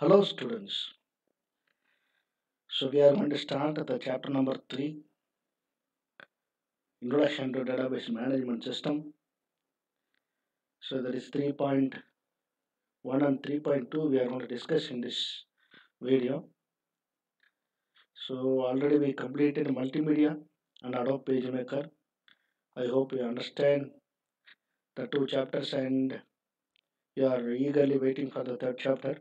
Hello, students. So, we are going to start the chapter number 3 Introduction to Database Management System. So, that is 3.1 and 3.2 we are going to discuss in this video. So, already we completed multimedia and Adobe PageMaker. I hope you understand the two chapters and you are eagerly waiting for the third chapter.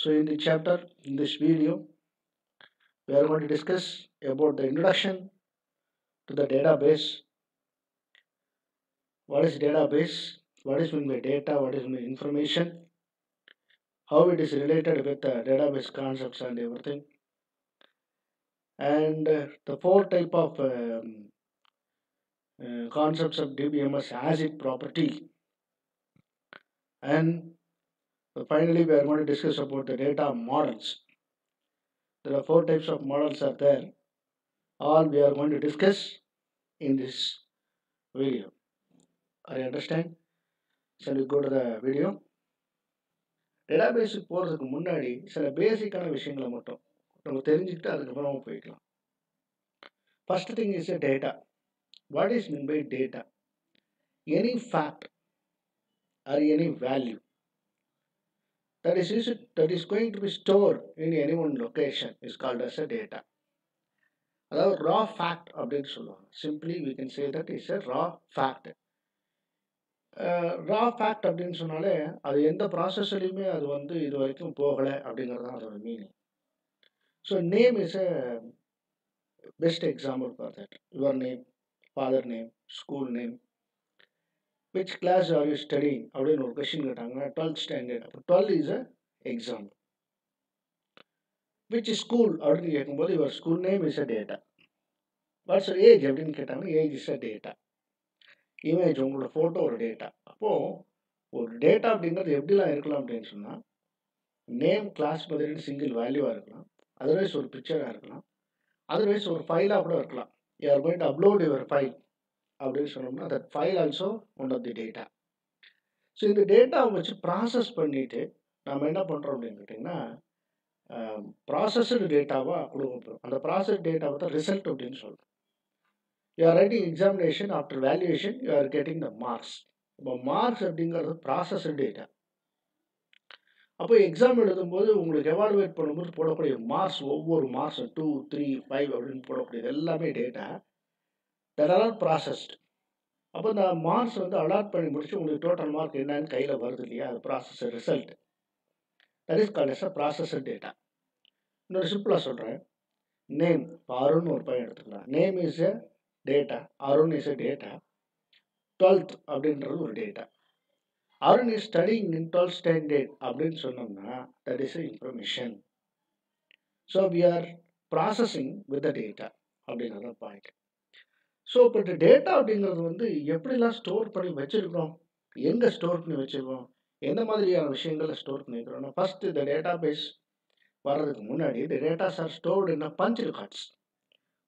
So, in the chapter, in this video, we are going to discuss about the introduction to the database. What is database? What is meant by data? What is meant by information? How it is related with the database concepts and everything. And uh, the four type of um, uh, concepts of DBMS as it property. And finally, we are going to discuss about the data models. There are four types of models are there. All we are going to discuss in this video. Are you understand? Shall we go to the video? டேட்டாபேஸுக்கு போகிறதுக்கு முன்னாடி சில பேசிக்கான விஷயங்களை மட்டும் நம்ம தெரிஞ்சுக்கிட்டு அதுக்கப்புறமா போய்க்கலாம் first thing is a data what is mean by data any fact or any value that is used, that is going to be stored in any one location is called as a data. அதாவது ரா fact அப்படின்னு சொல்லுவாங்க. Simply we can say that is a raw fact raw fact அப்படின்னு சொன்னாலே அது எந்த ப்ராசஸ்லையுமே அது வந்து இது வரைக்கும் போகலை அப்படிங்கிறது தான் அதோட meaning so name is a best example for that your name father name school name which class are you study அப்படின்னு ஒரு கொஷின் கேட்டாங்கன்னா டுவெல்த் ஸ்டாண்டர்ட் அப்போ twelve is a exam which school அப்படின்னு கேட்கும்போது your school name is a data what's age அப்படின்னு கேட்டாங்கன்னா age is a data image உங்களோட photo ஒரு டேட்டா அப்போது ஒரு டேட்டா அப்படிங்கிறது எப்படிலாம் இருக்கலாம் அப்படின்னு சொன்னால் நேம் கிளாஸ் பதினெட்டு சிங்கிள் வேல்யூவாக இருக்கலாம். அதர்வைஸ் ஒரு பிக்சராக இருக்கலாம். அதர்வைஸ் ஒரு ஃபைலாக கூட இருக்கலாம். You're going to upload your file அப்படின்னு சொன்னோம்னா that file also one of the data so இந்த டேட்டாவை வச்சு ப்ராசஸ் பண்ணிவிட்டு நம்ம என்ன பண்ணுறோம் அப்படின்னு கேட்டிங்கன்னா ப்ராசஸ்டு டேட்டாவாக கொடுக்கப்படும். அந்த ப்ராசஸ் டேட்டாவை தான் ரிசல்ட் அப்படின்னு சொல்கிறோம் you are writing examination after valuation you are getting the marks இப்போ மார்க்ஸ் அப்படிங்கிறது ப்ராசஸ்டு டேட்டா அப்போ எக்ஸாம் எழுதும்போது உங்களுக்கு எவாலுவேட் பண்ணும்போது போடக்கூடிய மார்க்ஸ் ஒவ்வொரு மார்க்ஸும் டூ த்ரீ ஃபைவ் அப்படின்னு போடக்கூடியது எல்லாமே டேட்டா தட் ஆர் ப்ராசஸ்ட் அப்போ இந்த மார்க்ஸ் வந்து அலாட் பண்ணி முடிச்சு உங்களுக்கு டோட்டல் மார்க் என்னன்னு கையில் வருது இல்லையா? அது process result that is called as a process data இன்னொரு சிம்பிளாக சொல்கிறேன் நேம் இப்போ அருண் ஒரு பையன் எடுத்துக்கலாம் name is a data Arun is a data twelfth அப்படின்றது ஒரு data Arun is studying in twelfth standard அப்படின்னு சொன்னோம்னா that is information so we are processing with the data அப்படிங்கிறத பாயிண்ட் ஸோ இப்போ இந்த டேட்டா அப்படிங்கிறது வந்து எப்படிலாம் ஸ்டோர் பண்ணி வச்சுருக்கோம் எங்கே ஸ்டோர் பண்ணி வச்சுருக்கோம் எந்த மாதிரியான விஷயங்களை ஸ்டோர் பண்ணி வைக்கிறோம்னா ஃபஸ்ட் இந்த டேட்டா பேஸ் வர்றதுக்கு முன்னாடி இந்த டேட்டாஸ் ஆர் ஸ்டோர்டு என்ன பஞ்ச் ரெக்கார்ட்ஸ்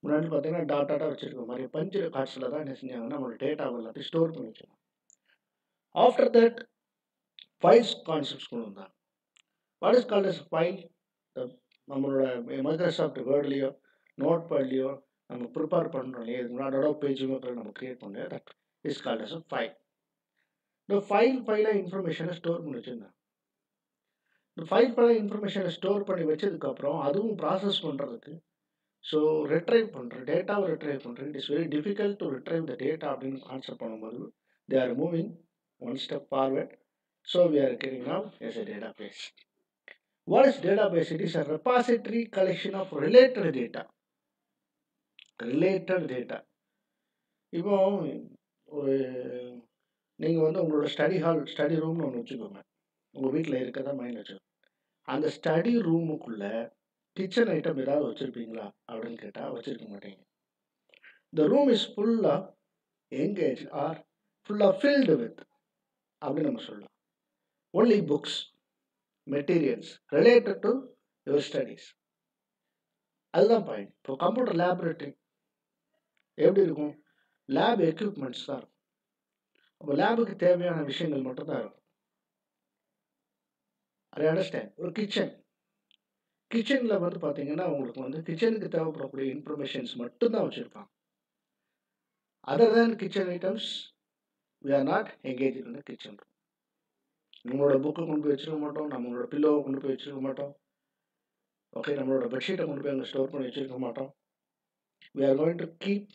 முன்னாடி பார்த்தீங்கன்னா டாட்டாட்டாக வச்சுருக்க மாதிரி பஞ்ச் ரெக்கார்ட்ஸில் தான் என்ன செஞ்சாங்கன்னா நம்மளோட டேட்டா எல்லாத்தையும் ஸ்டோர் பண்ணி வச்சுருக்கோம். ஆஃப்டர் தட் ஃபைல்ஸ் கான்செப்ட்ஸ் கொண்டு வந்தாங்க what is called is file நம்மளோட மைக்ரோசாஃப்ட் வேர்ட்லேயோ நோட் பேட்லேயோ நம்ம ப்ரிப்பேர் பண்ணுறோம் இல்லையா இதுக்கு முன்னாடி பேஜ் நம்ம க்ரியேட் பண்ணல that is called as file இந்த ஃபைல் ஃபைலாக இன்ஃபர்மேஷனை ஸ்டோர் பண்ணி வச்சுருந்தேன் இந்த ஃபைல் ஃபைலாக இன்ஃபர்மேஷனை ஸ்டோர் பண்ணி வச்சதுக்கப்புறம் அதுவும் ப்ராசஸ் பண்ணுறதுக்கு ஸோ ரிட்ரைவ் பண்ணுறேன் டேட்டாவை ரிட்ரைவ் பண்ணுறேன் it is very difficult to retrieve the data அப்படின்னு ஆன்சர் பண்ணும்போது they are moving one step forward so we are getting now as a database what is database it is a repository collection of related data related data. இப்போ ஒரு நீங்கள் வந்து உங்களோட study hall study ரூம்னு ஒன்று வச்சுக்கோங்க. உங்கள் வீட்டில் இருக்க தான் மைண்ட் வச்சுக்கோங்க அந்த ஸ்டடி ரூமுக்குள்ளே கிச்சன் ஐட்டம் ஏதாவது வச்சுருப்பீங்களா? அப்படின்னு கேட்டால் வச்சுருக்க மாட்டீங்க. த ரூம் இஸ் ஃபுல்லாக எங்கேஜ் ஆர் ஃபுல்லாக ஃபில்டு வித் அப்படின்னு நம்ம சொல்லலாம். Only books materials related to your studies அதுதான் பாயிண்ட் இப்போ கம்ப்யூட்டர் லேபரேட்டரி எப்படி இருக்கும்? லேப் எக்யூப்மெண்ட்ஸ் தான் இருக்கும் அப்போ லேபுக்கு தேவையான விஷயங்கள் மட்டும்தான் இருக்கும். அதை அண்டர்ஸ்டாண்ட் ஒரு கிச்சன் கிச்சனில் வந்து பார்த்தீங்கன்னா உங்களுக்கு வந்து கிச்சனுக்கு தேவைப்படக்கூடிய இன்ஃபர்மேஷன்ஸ் மட்டும்தான் வச்சுருப்பாங்க. Other than kitchen items we are not engage in kitchen room நம்மளோட புக்கை கொண்டு போய் வச்சுருக்க மாட்டோம் நம்மளோட பில்லோவை கொண்டு போய் வச்சுருக்க மாட்டோம். ஓகே நம்மளோட பெட்ஷீட்டை கொண்டு போய் அங்கே ஸ்டோர் பண்ணி வச்சுருக்க மாட்டோம். we are going to keep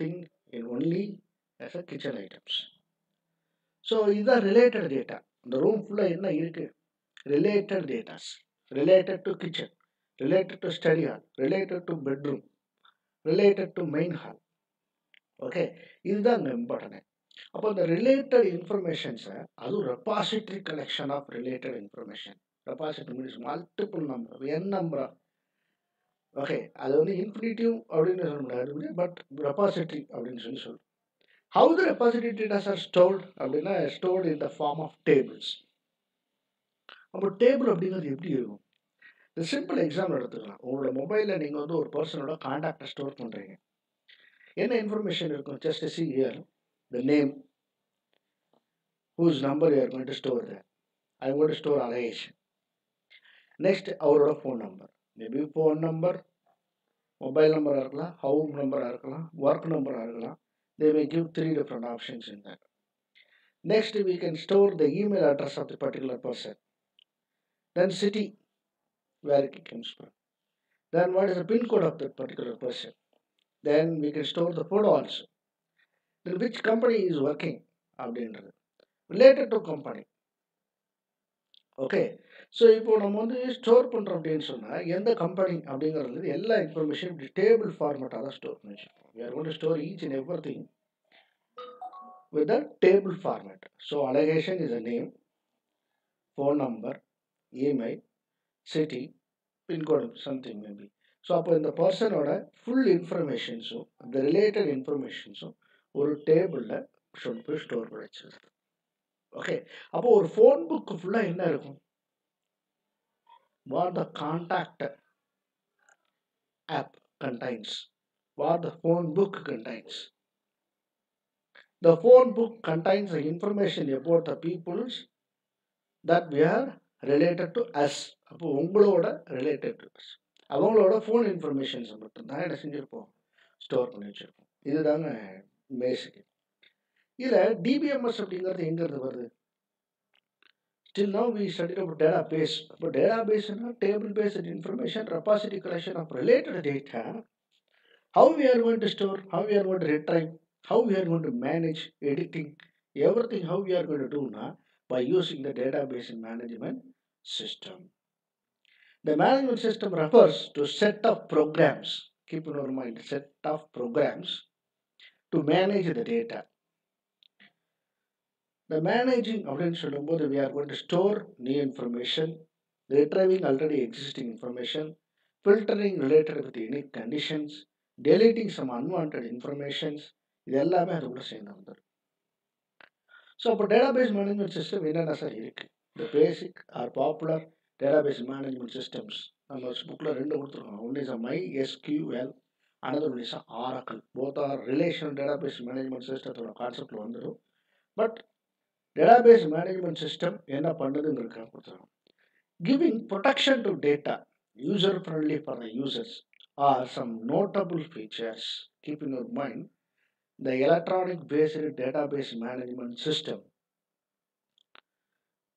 everything in only as a kitchen items so இதுதான் ரிலேட்டட் டேட்டா இந்த ரூம் ஃபுல்லாக என்ன இருக்குது related datas related to kitchen related to study hall related to bedroom related to main hall okay இதுதான் அங்கே important அப்போ இந்த related இன்ஃபர்மேஷன்ஸை அதுவும் repository collection of related information repository means multiple number n நம்பரா okay அது வந்து இன்ஃபினிட்டிவ் அப்படின்னு சொல்ல முடியாது பட் ரெப்பாசிட்டி அப்படின்னு சொல்லி சொல்லுவோம் how the repository datas are stored அப்படின்னா stored in the form of tables அப்போ டேபிள் அப்படிங்கிறது எப்படி இருக்கும்? இந்த சிம்பிள் எக்ஸாம்பிள் எடுத்துக்கலாம். உங்களோட மொபைலில் நீங்கள் வந்து ஒரு பர்சனோட காண்டாக்டை ஸ்டோர் பண்ணுறீங்க என்ன இன்ஃபர்மேஷன் இருக்கும்? Just see here the name whose number you're going to store the I going store அலேஷ் next அவரோட phone number maybe phone number mobile நம்பராக இருக்கலாம் ஹவுஸ் நம்பராக இருக்கலாம் ஒர்க் நம்பராக இருக்கலாம் they may give three different options in that next we can store the email address of the particular person then city where it comes from then what is the pin code of that particular person then we can store the photo also then which company is working அப்படின்றது related to company okay So இப்போ நம்ம வந்து store பண்ணுறோம் அப்படின்னு சொன்னால் எந்த company அப்படிங்கிறது எல்லா இன்ஃபர்மேஷன் இப்படி டேபிள் ஃபார்மேட்டாக தான் ஸ்டோர் பண்ணி வச்சுருக்கோம் we store going to store each with a table format so format. Is a name phone number EMI city pin code something pin code so அப்போ இந்த பர்சனோட ஃபுல் இன்ஃபர்மேஷன்ஸும் அந்த ரிலேட்டட் இன்ஃபர்மேஷன்ஸும் ஒரு டேபிளில் ஷொட் போய் ஸ்டோர் பண்ணி வச்சிருது. ஓகே அப்போ ஒரு ஃபோன் புக்கு ஃபுல்லாக என்ன இருக்கும்? What the contact app contains what the phone book contains the phone book contains the information about the peoples that we are related to us அப்போ உங்களோட ரிலேட்டட் டு அஸ் அவங்களோட phone இன்ஃபர்மேஷன்ஸை மட்டும்தான் என்ன செஞ்சுருப்போம். Store பண்ணி வச்சுருப்போம். இதுதாங்க பேசிக் இதில் டிபிஎம்எஸ் அப்படிங்கிறது எங்கேருந்து வருது? Till now we studied about database. But database and table-based information repository collection of related data. How we are going to store, how we are going to retrieve, how we are going to manage, editing, everything how we are going to do now by using the database management system. The management system refers to set of programs, keep in your mind, set of programs to manage the data. இந்த managing அப்படின்னு சொல்லும்போது we are going to store new information retrieving already existing information, filtering related with unique conditions, deleting some unwanted informations, இது எல்லாமே அதுக்குள்ள சேர்ந்து வந்துடும் so அப்போ database management system என்னென்ன சார் இருக்குது இந்த basic or popular database management systems நம்ம புக்கில் ரெண்டு கொடுத்துருக்கோம். One is a MySQL another one is Oracle both are relation database management சிஸ்டத்தோட கான்செப்டில் வந்துடும் பட் டேட்டாபேஸ் மேனேஜ்மெண்ட் சிஸ்டம் என்ன பண்ணுதுங்கிறதுக்காக கொடுத்துருக்கோம் giving protection to data user friendly for the users are some notable features keep in your mind the electronic based database management system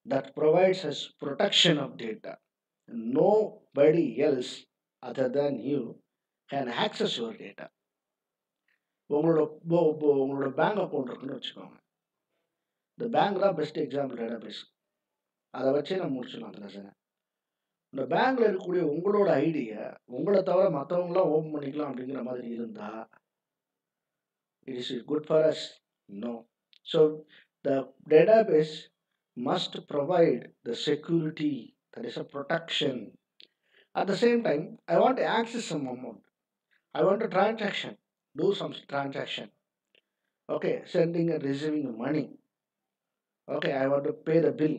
that provides us protection of data. Nobody else other than you can access your data. உங்களோட போ- போ- உங்களோட bank account இருக்குன்னு வச்சுக்கோங்க இந்த bank தான் best example database அதை வச்சே நம்ம முடிச்சிடலாம் அந்த லெசனை இந்த பேங்க்ல இருக்கக்கூடிய உங்களோட ஐடியை உங்களை தவிர மற்றவங்களாம் ஓப்பன் பண்ணிக்கலாம் அப்படிங்கிற மாதிரி இருந்தால் is it good for us? No. So the database must provide the security, that is a protection. At the same time, I want to access some amount. I want to transaction, do some transaction. Okay, sending and receiving money. Okay, I want to pay the bill.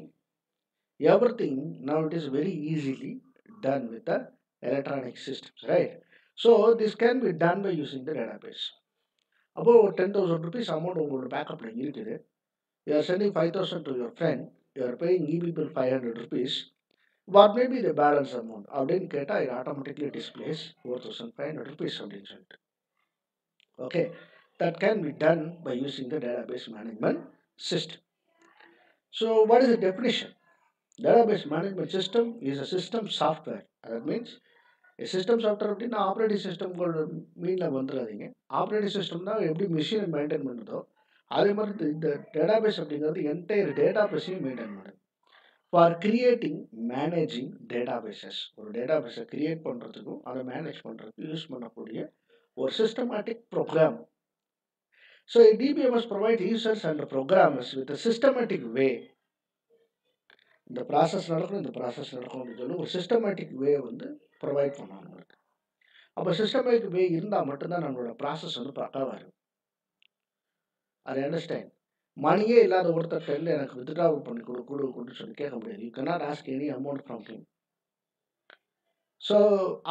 Everything now it is very easily done with the electronic systems, right? So this can be done by using the database. அப்போ ஒரு ten thousand rupees amount உங்களோட பேக்கப்பில் இருக்குது you are sending five thousand to your friend you are paying EB bill five hundred rupees what may be the balance amount அப்படின்னு கேட்டால் இது automatically displays four thousand five hundred rupees அப்படின்னு சொல்லிட்டு okay that can be done by using the database management system so what is the definition database management system is a system software that means system software அப்படின்னா operating சிஸ்டம்களோட மீனில் வந்துடாதீங்க operating system தான் எப்படி மிஷினை maintain பண்ணுதோ அதே மாதிரி இந்த டேட்டாபேஸ் அப்படிங்கிறது என்டையர் டேட்டாபேஸையும் மெயின்டைன் பண்ணுது. ஃபார் கிரியேட்டிங் மேனேஜிங் டேட்டாபேசஸ் ஒரு டேட்டாபேஸை கிரியேட் பண்ணுறதுக்கும் அதை மேனேஜ் பண்ணுறதுக்கு யூஸ் பண்ணக்கூடிய ஒரு systematic program so provide provide and and with with systematic way இந்த ப்ராசஸ் நடக்கணும் இந்த ப்ராசஸ் நடக்கணும் அப்படின்னு சொல்லி ஒரு சிஸ்டமேட்டிக் வே வந்து ப்ரொவைட் பண்ணணும் நம்மளுக்கு அப்போ சிஸ்டமேட்டிக் வே இருந்தால் மட்டும்தான் நம்மளோட ப்ராசஸ் வந்து பக்காவாக இருக்கும். அதை அண்டர்ஸ்டாண்ட் மணியே இல்லாத ஒருத்தர்கிட்ட எனக்கு வித்ட்ரா பண்ணி கொடு கொடு கொடுன்னு சொல்லி கேட்க முடியாது. You cannot ask any amount from him so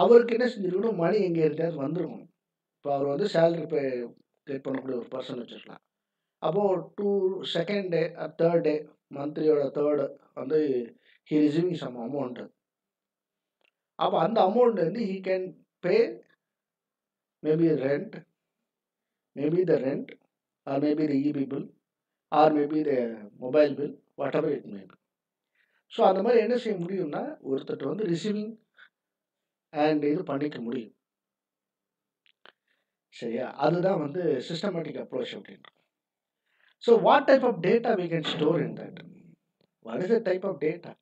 அவருக்கு என்ன செஞ்சிருக்கணும்? மணி எங்கே இருந்தாலும் வந்துருக்கணும். இப்போ அவர் வந்து சேலரி பே கெட் பண்ணக்கூடிய ஒரு பர்சன் வச்சுருக்கலாம். அப்போது to second day third day மந்த்லியோட third வந்து ஹி ரிசீவிங் சம் அமௌண்ட்டு அப்போ அந்த அமௌண்ட் வந்து he can pay maybe rent maybe the rent or maybe the EB bill or maybe the mobile bill whatever it maybe so அந்த மாதிரி என்ன செய்ய முடியும்னா ஒருத்தர் வந்து ரிசீவிங் அண்ட் இது பண்ணிக்க முடியும். சரியா? அதுதான் வந்து சிஸ்டமேட்டிக் அப்ரோச் அப்படின்றது so what type of data we can store in that what is the type of data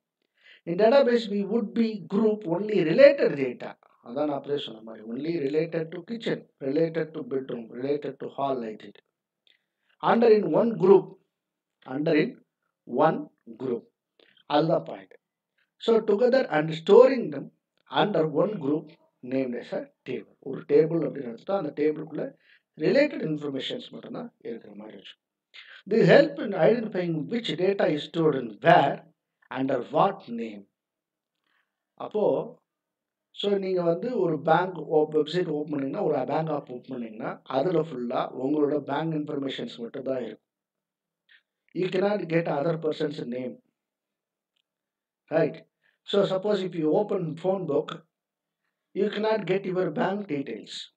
in database we would be group only related data அதான் நான் அப்படியே சொன்ன மாதிரி only related to kitchen related to bedroom related to hall light it under in one group under in one group அதுதான் point so together and storing them under one group name as a table ஒரு table அப்படின்னு நினச்சிட்டா அந்த டேபிளுக்குள்ளே related informations மட்டும்தான் இருக்கிற மாதிரி இருக்கும். The help in identifying which data is stored in where under what name அப்போது ஸோ நீங்கள் வந்து ஒரு பேங்க் வெப்சைட் ஓப்பன் பண்ணிங்கன்னா ஒரு பேங்க் ஆப் ஓப்பன் பண்ணிங்கன்னா அதில் ஃபுல்லாக உங்களோட பேங்க் இன்ஃபர்மேஷன்ஸ் மட்டும் தான் இருக்கும். You cannot get other person's name right so suppose if you open phone book you cannot get your bank details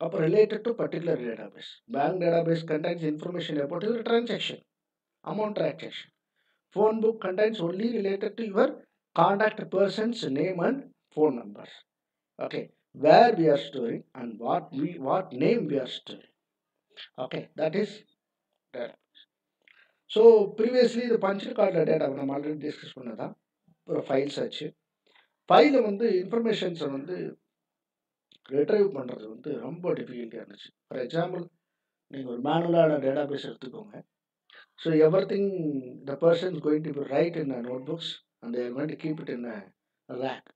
of related to particular database. Bank database contains information about your transaction, amount transaction. Phone book contains only related to your contact person's name and phone number. Okay, where we are storing and what we what name we are storing. Okay, that is database. So previously the punch card data we already discussed. Profile search. Files ஃபைலில் வந்து இன்ஃபர்மேஷன்ஸை வந்து retrieve பண்ணுறது வந்து ரொம்ப டிஃபிகல்ட்டியாக இருந்துச்சு. For example நீங்கள் ஒரு மேனுவலான டேட்டாபேஸ் எடுத்துக்கோங்க. So everything the person going to write in in a notebooks and they are going to keep rack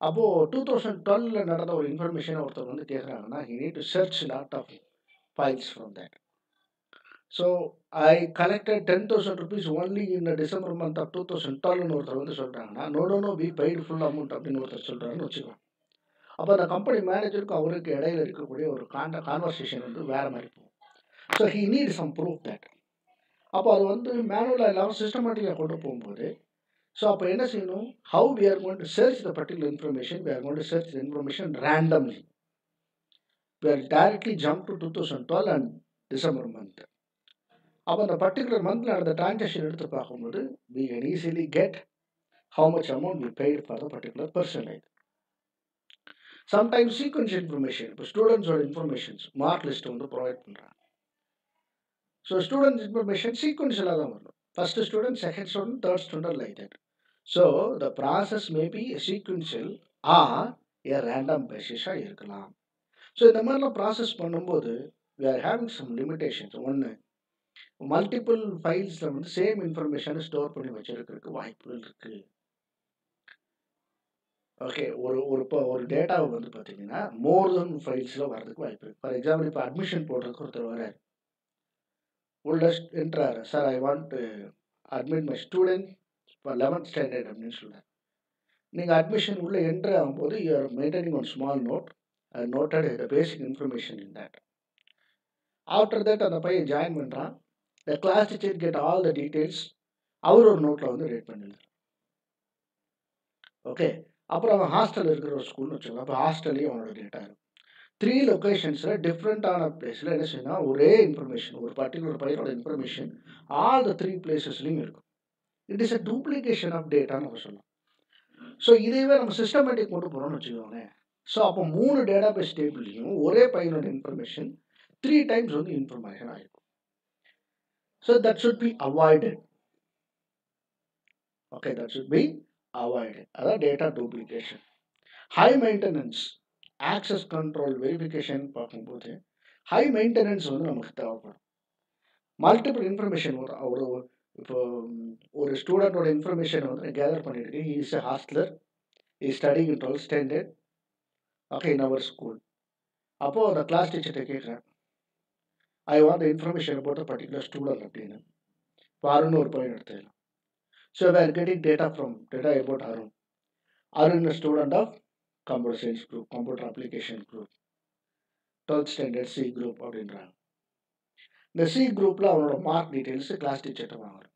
அப்போது டூ தௌசண்ட் டுவெலில் நடந்த ஒரு இன்ஃபர்மேஷன் ஒருத்தர் வந்து கேட்குறாங்கன்னா he need to search lot of files from that so I collected ten thousand rupees only இந்த December month of two thousand டுவெல்னு ஒருத்தர் வந்து சொல்கிறாங்கன்னா no no be paid full amount அப்படின்னு ஒருத்தர் சொல்கிறாருன்னு வச்சுக்கோங்க. அப்போ அந்த கம்பெனி மேனேஜருக்கும் அவருக்கு இடையில இருக்கக்கூடிய ஒரு காண்ட கான்வர்சேஷன் வந்து வேறு மாதிரி போகும். So he need some proof that அப்போ அது வந்து மேனுவலாக இல்லாமல் சிஸ்டமேட்டிக்காக கொண்டு போகும்போது ஸோ அப்போ என்ன செய்யணும்? How we are going to search the particular information we are going to search the information randomly we are directly jump to two thousand twelve and December month அப்போ அந்த பர்டிகுலர் மந்தில் நடந்த டிரான்சாக்ஷன் எடுத்து பார்க்கும்போது we can easily get how much amount we paid for the particular person like sometimes sequence information இப்போ ஸ்டூடெண்ட்ஸோட informations mark list வந்து provide பண்ணுறாங்க ஸோ ஸ்டூடெண்ட்ஸ் இன்ஃபர்மேஷன் சீக்வன்ஸில் தான் வரணும். First student second student third student like that so the process maybe sequential or a random பேசிஸாக இருக்கலாம். So இந்த மாதிரிலாம் ப்ராசஸ் பண்ணும்போது we are having some limitations ஒன்று மல்டிபிள் ஃபைல்ஸில் வந்து சேம் இன்ஃபர்மேஷனை ஸ்டோர் பண்ணி வச்சுருக்கிறதுக்கு வாய்ப்புகள் இருக்குது ஓகே ஒரு ஒரு இப்போ ஒரு டேட்டாவை வந்து பார்த்தீங்கன்னா மோர் தென் ஃபைல்ஸில் வர்றதுக்கு வாய்ப்பு இருக்குது ஃபார் எக்ஸாம்பிள் இப்போ அட்மிஷன் போடுறதுக்கு ஒருத்தர் வராரு உள்ள என்றார் sir I want admit my student இப்போ லெவன்த் ஸ்டாண்டர்ட் அப்படின்னு சொல்கிறார் நீங்கள் அட்மிஷன் உள்ளே என்ட்ரு ஆகும்போது you are maintaining one small note noted the basic information in that after that அந்த பையன் ஜாயின் பண்ணுறான் the class teacher get all the details அவர் ஒரு நோட்டில் வந்து ரேட் பண்ணிடுறார் ஓகே அப்புறம் அவன் ஹாஸ்டல் இருக்கிற ஒரு ஸ்கூல்னு வச்சுக்கலாம் அப்போ ஹாஸ்டல்லையும் அவனோட டேட்டா இருக்கும். த்ரீ லொக்கேஷன்ஸில் டிஃப்ரெண்ட்டான பிளேஸில் என்ன செய்யணும் ஒரே இன்ஃபர்மேஷன் ஒரு பர்டிகுலர் பையனோட இன்ஃபர்மேஷன் ஆல் த த்ரீ பிளேசஸ்லையும் இருக்கும். It is a duplication of டேட்டான்னு நம்ம சொல்லலாம். ஸோ இதையவே நம்ம சிஸ்டமேட்டிக் கொண்டு போகிறோம்னு வச்சுக்கோங்களேன். ஸோ அப்போ மூணு டேட்டா பேஸ் டேபிள்லையும் ஒரே பையனோட இன்ஃபர்மேஷன் த்ரீ டைம்ஸ் வந்து இன்ஃபர்மேஷன் ஆகிருக்கும் so that should be avoided okay that should be avoided அதான் data duplication high maintenance access control verification பார்க்கும்போது ஹை மெயின்டெனன்ஸ் வந்து நமக்கு தேவைப்படும். மல்டிபிள் இன்ஃபர்மேஷன் ஒரு ஒரு இப்போ ஒரு ஸ்டூடெண்ட்டோட இன்ஃபர்மேஷன் வந்து கேதர் பண்ணிட்டு is a hosteler is studying in twelfth standard okay in our school அப்போது அந்த கிளாஸ் டீச்சர்கிட்ட கேட்குறேன். I want information about a particular student அப்படின்னு இப்போ அருண் ஒரு பையன் எடுத்துக்கலாம் so where getting data from data about Arun Arun student of computer science group computer application group twelfth standard C group அப்படின்றாங்க இந்த சி குரூப்பில் அவனோட மார்க் டீட்டெயில்ஸ் கிளாஸ் டீச்சர்கிட்ட வாங்குறேன்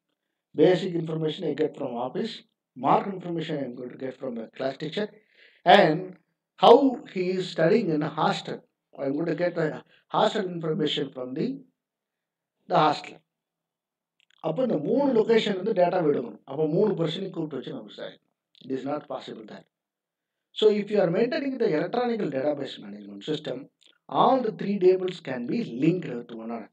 basic information I get from office mark information I got get from the class teacher and how he is studying in hostel I got get hostel information from the the hostel அப்போ இந்த மூணு location வந்து data எடுக்கணும் அப்போ மூணு பர்சனையும் கூப்பிட்டு வச்சு நம்ம sir it is not possible that so if you are maintaining the electronical database management system all the three tables all the three tables can be linked to one another.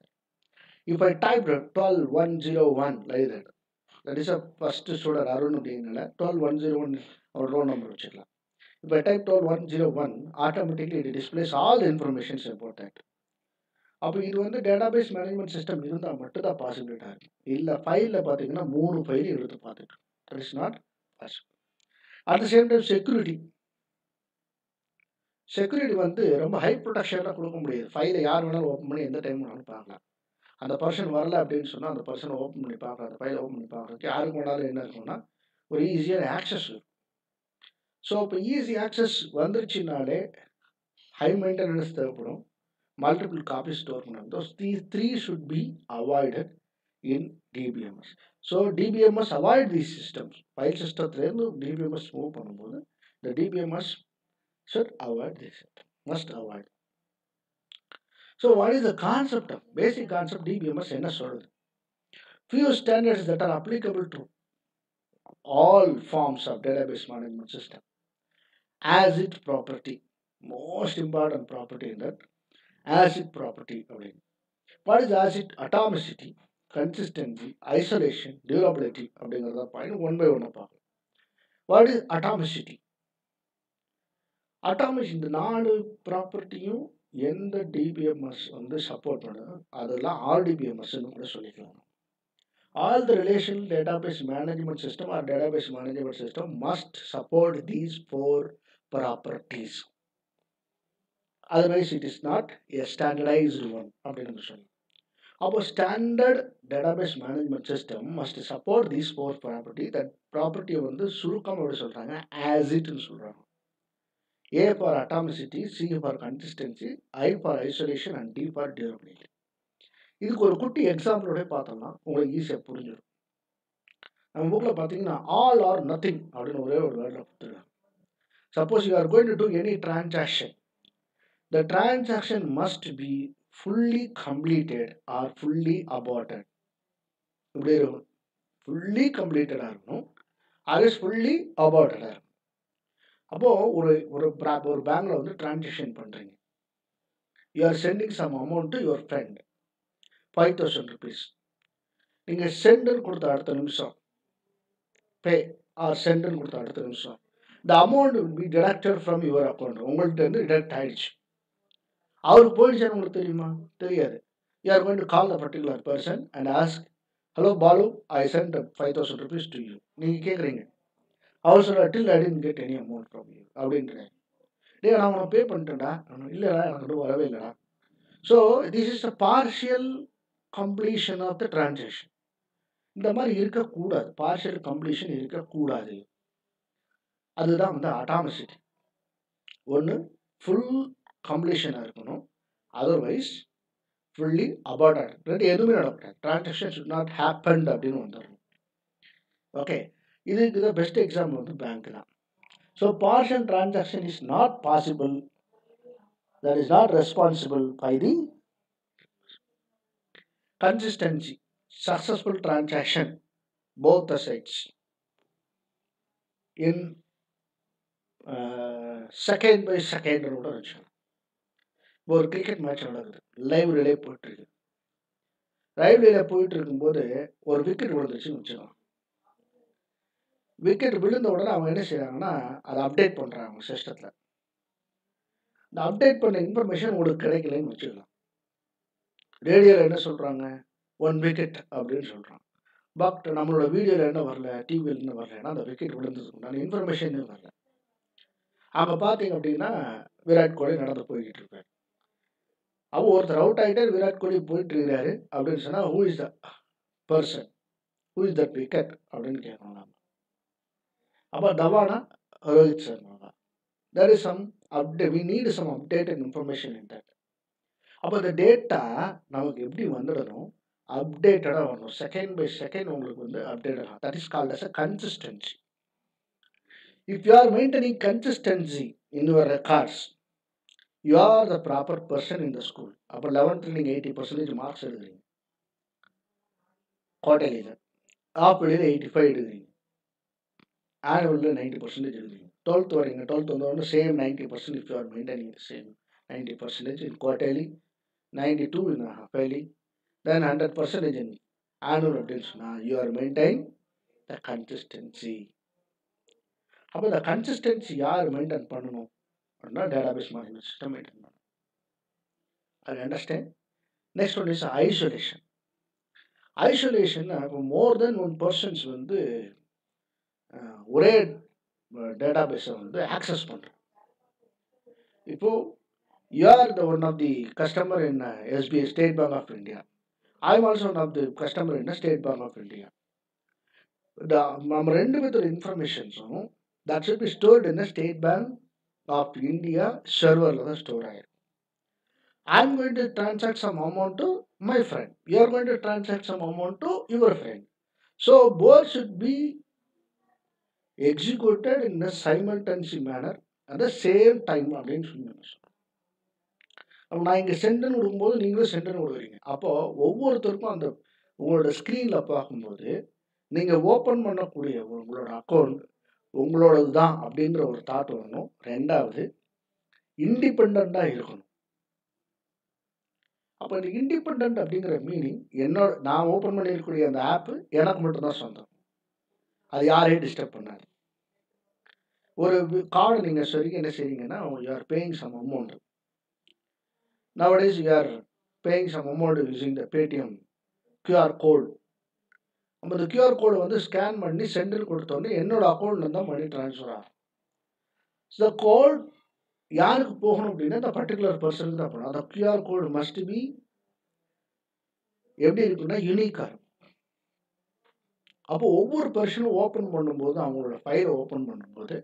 If I type 12101 like that, that is a first student Arun அப்படிங்கனால 12101 our roll number வச்சுக்கலாம். If I type 12101, automatically it displays all the informations about that. அப்போ இது வந்து database management system இருந்தால் மட்டும்தான் பாசிபிலிட்டாக இருக்குது இல்லை ஃபைலில் பார்த்தீங்கன்னா மூணு ஃபைல் எடுத்து பார்த்துட்டு that is not possible at the same time security security வந்து ரொம்ப ஹை ப்ரொடக்ஷனாக கொடுக்க முடியாது. ஃபைலை யார் வேணாலும் ஓப்பன் பண்ணி எந்த டைம் வேணாலும் பார்க்கலாம். அந்த பர்சன் வரல அப்படின்னு சொன்னால் அந்த பர்சனை ஓப்பன் பண்ணி பார்க்கலாம். அந்த ஃபைலை ஓப்பன் பண்ணி பார்க்குறதுக்கு யாருக்கு வேணாலும் என்ன இருக்கும்னா ஒரு ஈஸியான ஆக்சஸ் இருக்கும் ஸோ இப்போ ஈஸி ஆக்சஸ் வந்துருச்சுனாலே ஹை மெயின்டெனன்ஸ் தேவைப்படும். மல்டிபிள் காப்பி ஸ்டோர் பண்ணணும். Those three three should be avoided in DBMS so DBMS avoid these systems file சிஸ்டத்துலேருந்து DBMS move பண்ணும்போது இந்த DBMS should avoid this. Must avoid. So what is the concept of basic concept dbms என்ன சொல்லுது few standards that are applicable to all forms of database management system. ACID property most important property property ACID property அப்படின்னு. What is ACID atomicity consistency isolation durability அப்படிங்கிறத point one by ஒன்று பார்க்கலாம். What is atomicity atomic இந்த நாலு ப்ராப்பர்ட்டியும் எந்த DBMS வந்து support பண்ணுது? அதெல்லாம் ஆர்டிபிஎம்எஸ்ன்னு கூட சொல்லிக்கலாம். All the relation database management system or database management system must support these four properties otherwise it is not a standardized one அப்படின்னு சொல்லி அப்போ standard database management system must support these four property that ப்ராப்பர்ட்டியை வந்து சுருக்கம் அப்படி சொல்கிறாங்க as இட்னு சொல்கிறாங்க A for atomicity C for consistency I for isolation and D for durability இதுக்கு ஒரு குட்டி எக்ஸாம்பிளோட பார்த்தோம்னா உங்களுக்கு ஈஸியாக புரிஞ்சிடும். நம்ம புக்கில் பார்த்தீங்கன்னா ஆல் ஆர் நத்திங் அப்படின்னு ஒரே ஒரு வேர்டில் கொடுத்துருக்காங்க. Suppose you are going to do any transaction the transaction must be fully completed or fully aborted இப்படி இருக்கும்? ஃபுல்லி கம்ப்ளீட்டடாக இருக்கணும். அது ஃபுல்லி அபார்டடாக இருக்கும் அப்போது ஒரு ஒரு ஒரு பேங்கில் வந்து டிரான்சாக்ஷன் பண்ணுறீங்க you are sending some amount to your friend five thousand rupees நீங்கள் சென்டுன்னு கொடுத்த அடுத்த நிமிஷம். பே ஆர் சென்டுன்னு கொடுத்த அடுத்த நிமிஷம். இந்த amount will be deducted from your account உங்கள்கிட்ட இருந்து டிடக்ட் ஆயிடுச்சு. அவருக்கு போயிடுச்சான்னு உங்களுக்கு தெரியுமா? தெரியாது. You are going to call the particular person and ask hello Balu I sent five thousand rupees to you நீங்கள் கேட்குறீங்க அவர் சொல்ல till I didn't get any amount from you அப்படின்றேன் டே நான் உனக்கு பே பண்ணிட்டேன்டா. இல்லைடா எனக்கு வரவே இல்லைடா. So this is a partial completion of the transaction இந்த மாதிரி இருக்கக்கூடாது. பார்ஷியல் கம்ப்ளீஷன் இருக்கக்கூடாது. அதுதான் வந்து அட்டாமசிட்டி ஒன்று ஃபுல் கம்ப்ளீஷனாக இருக்கணும். அதர்வைஸ் ஃபுல்லி அபார்டட் ரெண்டு எதுவுமே நடக்கூடாது டிரான்சாக்ஷன் ஷுட் நாட் ஹேப்பன்ட் அப்படின்னு வந்துடணும். ஓகே இதுக்கு தான் பெஸ்ட் எக்ஸாம்பிள் வந்து பேங்க் தான். So partial transaction is not possible that is not responsible by the consistency successful transaction both the sides in second by second கூட வச்சுக்கணும் இப்போ ஒரு கிரிக்கெட் மேட்ச் நடக்குது. லைவ் ரிலே போயிட்டுருக்கு லைவ் ரிலே போயிட்டு இருக்கும்போது ஒரு விக்கெட் விழுந்துருச்சுன்னு வச்சுக்கலாம் விக்கெட் விழுந்த உடனே அவங்க என்ன செய்கிறாங்கன்னா அதை அப்டேட் பண்ணுறாங்க அவங்க சிஸ்டத்தில் இந்த அப்டேட் பண்ண இன்ஃபர்மேஷன் உங்களுக்கு கிடைக்கலன்னு வச்சுக்கலாம். ரேடியோவில் என்ன சொல்கிறாங்க ஒன் விக்கெட் அப்படின்னு சொல்கிறாங்க பட் நம்மளோட வீடியோவில் என்ன வரல டிவியில் என்ன வரலன்னா அந்த விக்கெட் விழுந்ததுக்கு உண்டான இன்ஃபர்மேஷனே வரல. அங்கே பார்த்தீங்க அப்படின்னா விராட் கோலி நடந்து போய்கிட்டு இருப்பார் அப்போ ஒருத்தர் அவுட் ஆகிட்டார் விராட் கோலி போயிட்டு இருக்கிறாரு அப்படின்னு சொன்னால் who is the person who is that wicket அப்படின்னு கேட்கணும் நம்ம அப்போ தவானா Rohit Sharma there is some update we need some updated information in that அப்போ இந்த டேட்டா நமக்கு எப்படி வந்துடணும்? அப்டேட்டடாக வரணும். செகண்ட் பை செகண்ட் உங்களுக்கு வந்து அப்டேட் ஆகும் that is called as a consistency if you are maintaining consistency in your records you are the proper person in the school அப்போ லெவன்த்தில் நீங்கள் எயிட்டி பர்சன்டேஜ் மார்க்ஸ் எடுக்கிறீங்க குவார்டர்லியில் ஆப்பிளில் எயிட்டி ஃபைவ் எடுக்கிறீங்க ஆனுவலில் நைன்டி பர்சன்டேஜ் எடுக்கிறீங்க டுவெல்த் வரீங்க டுவெல்த் வந்தோடனே same ninety percent if you are maintaining same ninety percentage in quarterly ninety two in half yearly then hundred percentage in annual அப்படின்னு சொன்னால் you are maintain the consistency அப்போ இந்த consistency யார் maintain பண்ணணும்? அப்படின்னா database management system maintain பண்ணணும். I understand next one is isolation isolation இப்போ more தென் one persons வந்து ஒரே டேட்டாபேஸை வந்து ஆக்சஸ் பண்ணுறோம் இப்போது you are the one of the customer in SBI State Bank of India I am also one of the customer in State Bank of India நம்ம ரெண்டு பேர்த்தோட இன்ஃபர்மேஷன்ஸும் that should be stored in State Bank of India சர்வரில் தான் store ஆகிருக்கும் I am going to transact some amount to my friend you are going to transact some amount to your friend so both should be executed in a simultaneous manner at the same time அப்படின்னு சொல்லி நம்ம அப்போ நான் இங்கே சென்டர்னு விடும்போது நீங்களும் சென்டர்னு விடுவீங்க. அப்போது ஒவ்வொருத்தருக்கும் அந்த உங்களோட ஸ்க்ரீனில் பார்க்கும்போது நீங்கள் ஓப்பன் பண்ணக்கூடிய உங்களோட அக்கௌண்ட் உங்களோடது தான் அப்படிங்கிற ஒரு தாட் வரணும். ரெண்டாவது இண்டிபெண்ட்டாக இருக்கணும். அப்போ இந்த இண்டிபெண்ட் அப்படிங்கிற மீனிங் என்னோட நான் ஓப்பன் பண்ணியிருக்கக்கூடிய அந்த ஆப்பு எனக்கு மட்டும்தான் சொந்தம். அது யாரையும் டிஸ்டர்ப் பண்ணாது. ஒரு கார்டு நீங்கள் சரிங்க என்ன செய்றீங்கன்னா you are paying some amount nowadays you are paying some amount using the Paytm QR code நம்ம இந்த கியூஆர் கோடை வந்து ஸ்கேன் பண்ணி சென்டில் கொடுத்தோடனே என்னோட அக்கௌண்ட்ல தான் மணி ட்ரான்ஸ்ஃபர் ஆகும். த கோட் யாருக்கு போகணும் அப்படின்னா இந்த பர்டிகுலர் பர்சனுக்கு தான் போகணும். அந்த கியூஆர் கோடு மஸ்ட் பி எப்படி இருக்குன்னா யூனிக்காக இருக்கும். அப்போ ஒவ்வொரு பர்சனும் ஓப்பன் பண்ணும்போது அவங்களோட ஃபைலை ஓப்பன் பண்ணும்போது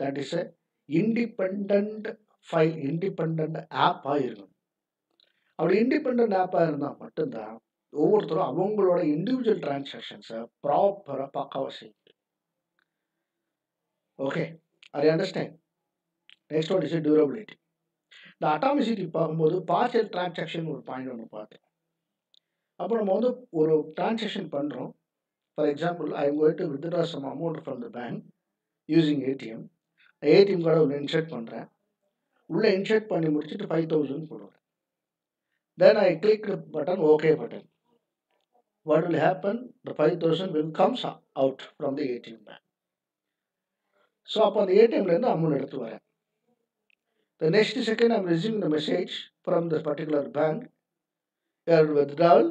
that is a independent file independent ஆப்பாக இருக்கணும். அப்படி இண்டிபெண்ட் ஆப்பாக இருந்தால் மட்டும்தான் ஒவ்வொருத்தரும் அவங்களோட இண்டிவிஜுவல் டிரான்சாக்ஷன்ஸை ப்ராப்பராக பக்காவாக செய்யும் okay I understand next one is durability இந்த அட்டாமிசிட்டி பார்க்கும்போது பார்ஷியல் டிரான்சாக்ஷன் ஒரு பாயிண்ட் ஒன்று பார்த்தேன். அப்போ நம்ம வந்து ஒரு டிரான்சாக்ஷன் பண்ணுறோம் for example I going to withdraw some amount from the bank using ATM ATM கார்டை உள்ள இன்சர்ட் பண்ணுறேன் உள்ளே இன்சர்ட் பண்ணி முடிச்சுட்டு ஃபைவ் தௌசண்ட் போடுவேன் then I click button okay button what will happen the 5000 will comes out from the ATM bank So so அப்போ அந்த ஏடிஎம்லேருந்து amount எடுத்து வரேன் the next second I'm receiving the message from the particular bank your withdrawal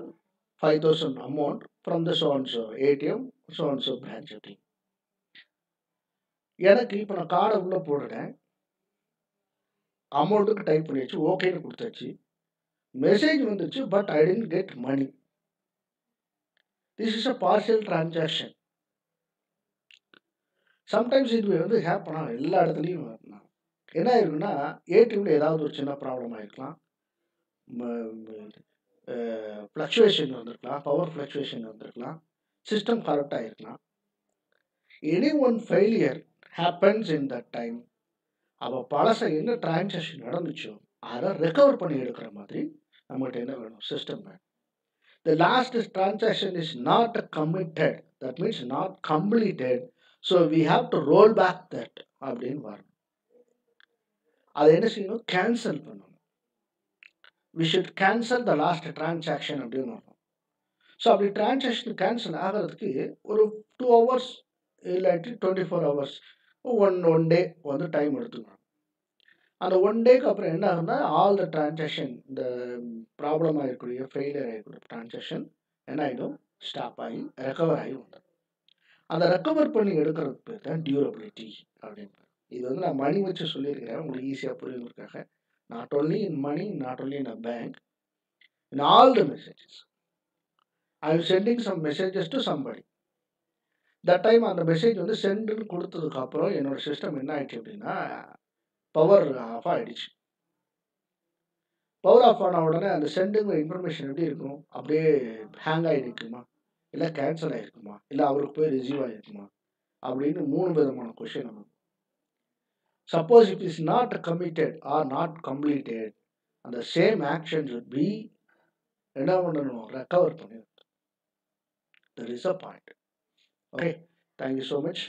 5000 amount from the so and so ATM so and so branch அப்படின்னு எனக்கு இப்போ நான் கார்டை உள்ளே போடுறேன் அமௌண்ட்டுக்கு டைப் பண்ணியாச்சு ஓகேன்னு கொடுத்தாச்சு மெசேஜ் வந்துச்சு but I didn't get money this is a partial transaction sometimes இது வந்து ஹேப்பன் ஆகும் எல்லா இடத்துலையும் என்ன ஆயிருக்குன்னா ஏடிஎம்ல ஏதாவது ஒரு சின்ன ப்ராப்ளம் ஆகிருக்கலாம் ஃப்ளக்சுவேஷன் வந்திருக்கலாம். பவர் ஃப்ளக்சுவேஷன் வந்திருக்கலாம். சிஸ்டம் கரெக்டாக இருக்கலாம் any one failure happens in that time அப்போ பழச என்ன டிரான்சாக்ஷன் நடந்துச்சோ அதை ரெக்கவர் பண்ணி எடுக்கிற மாதிரி நம்மகிட்ட என்ன வேணும்? சிஸ்டம் வேணும். The last transaction is not committed that means not completed so we have to roll back that அப்படின்னு வரணும் அதை என்ன செய்யணும் கேன்சல் பண்ணணும் we should cancel the last transaction அப்படின்னு வரும் ஸோ அப்படி டிரான்சாக்ஷன் கேன்சல் ஆகிறதுக்கு ஒரு டூ ஹவர்ஸ் இல்லாட்டி twenty four hours one one day வந்து டைம் எடுத்துக்கணும் அந்த ஒன் டேக்கு அப்புறம் என்ன ஆகுதுன்னா ஆல் த டிரான்சாக்ஷன் இந்த ப்ராப்ளம் ஆகக்கூடிய ஃபெயிலியர் ஆகக்கூடிய டிரான்சாக்ஷன் என்ன ஆகிடும் ஸ்டாப் ஆகி ரெக்கவர் ஆகி வந்துடும் அந்த ரெக்கவர் பண்ணி எடுக்கிறதுக்கு பேர் தான் டியூரபிலிட்டி அப்படின்னு இது வந்து நான் மணி வச்சு சொல்லியிருக்கிறேன். உங்களுக்கு ஈஸியாக புரியுங்கிறதுக்காக. Not only in money not only in a bank in all the messages I am sending some messages to somebody that time அந்த மெசேஜ் வந்து சென்டுன்னு கொடுத்ததுக்கப்புறம் என்னோடய என்னோட சிஸ்டம் என்ன ஆயிடுச்சு அப்படின்னா பவர் ஆஃப் ஆகிடுச்சு பவர் ஆஃப் ஆன உடனே அந்த சென்டுங்கிற இன்ஃபர்மேஷன் எப்படி இருக்கும்? அப்படியே ஹேங் ஆகிருக்குமா இல்லை கேன்சல் ஆகிருக்குமா இல்லை அவருக்கு போய் ரிசீவ் ஆகிருக்குமா அப்படின்னு மூணு விதமான கொஷின் வரும் suppose it is not committed or not completed அந்த சேம் ஆக்ஷன் பி என்ன பண்ணணும்? ரெக்கவர் பண்ணி there is a point okay thank you so much